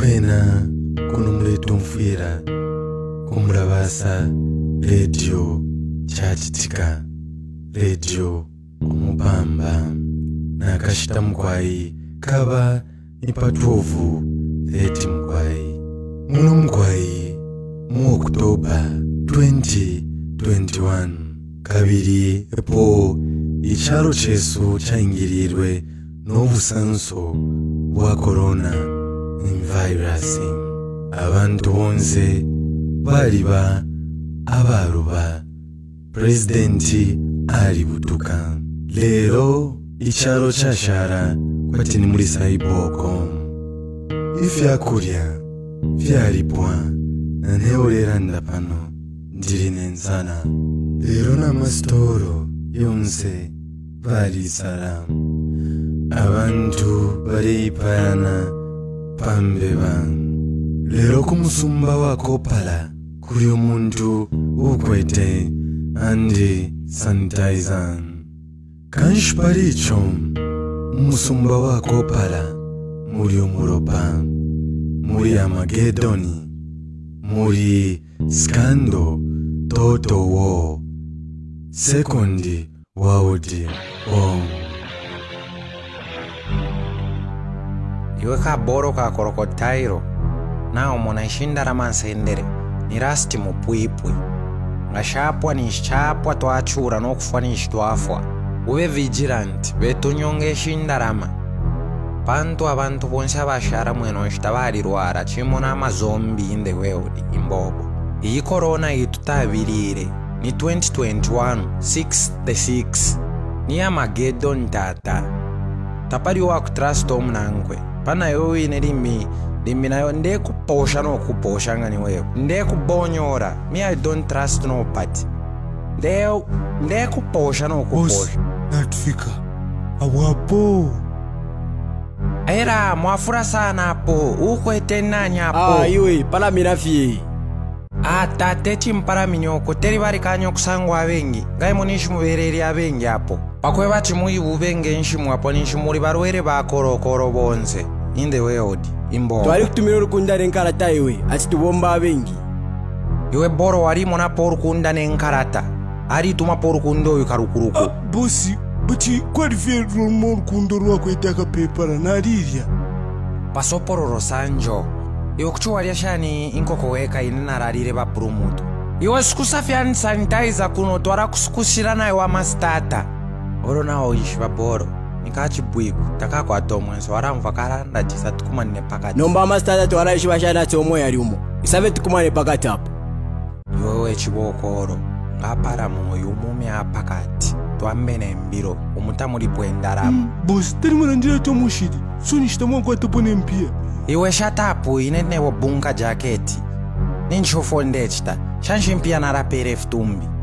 kwena kuno muletomfuyera omurabasa redio kyakitika redio omubamba nakashita mukwai kaba nipatovu reti mukwai muno mukwai muoktoba 2021 kabiri epo icyaro cesu cyaingirirwe n'obusanso bwa korona envairasi abantu bonse baliba abaruba purezidenti ari butuka lero icyaro cyashara kwati ni muri sayiboko ivyakurya vyaribwa na ntehoreranda pano ndiri nenzana rero n'amasitoro yonse barizara abantu bariparana pambeva lero kumusumba wakopala kuyo muntu ukwete andi sanitaizan kanshipari icho musumba wakopala muri omuropa muri amagedoni muri skando toto wo sekondi waudi om oh. iwe ka boro ka korokotayiro nawo mona ishindarama nsendere nirasti mupwipwi nga shapwa ninshi chapwa twachura nokufwa ninshi twafwa ube vigilanti betunyonga eshindarama pantu abantu bonse abashara mwene onshita barirwara chimo n'amazombi inde weodi imbobo iyi korona yitutabirire ni 2021 6 6 ni amagedon tata tapali tapaliwo wakutrasta omunangwe pana iwe wine limi limi nayo ndekuposha nokuposha ng'ani wewe ndekubonyora me i don't trust nobody ndekuposha nokuposha natufika abwapo era mwafura sana apo ukwete nani apo ah, iwe pala minafie atate ah, chimpala minyoko teri barikanyokusangwa abengi ngaimonishumubereri abengi apo pakwevati muiuve ngenshimwapo nenshimuri varwere vakorokoro vonze in the world imbova twari kutumira rukunda renkarata iwe asi tivomba avengi iwe boro wari mona porukunda nenkarata ari tuma porukundo uyu karukuruku ah, bosi buti kwarivieromo rukundo rwakuita kapepa ranariria paso poro rosanjo iwe kucho wari yashani inkoko weka ine nararire vabrumuto iwe sikusafiani sanitaiza kunotwara kusikushira naiwa mastata oronawo uchishva bhoro nekachibwiku takagwa tomwe zuva ramvakaranda tisa tikumane nepakati nomba masitandatu varaishivashanatiomoyarimo isave tikumane pakati apa iwe wechiokoro ngapara mwoyo mume apakati twambe nembiro umutamuripo endaramo mm, bosi tiri mana ndira tomushiri sonishitamwakwa topo nempiya iwe shatapu ine nevo bunga jaketi nenchofo ndechita shanshimpiyana rapere futumbi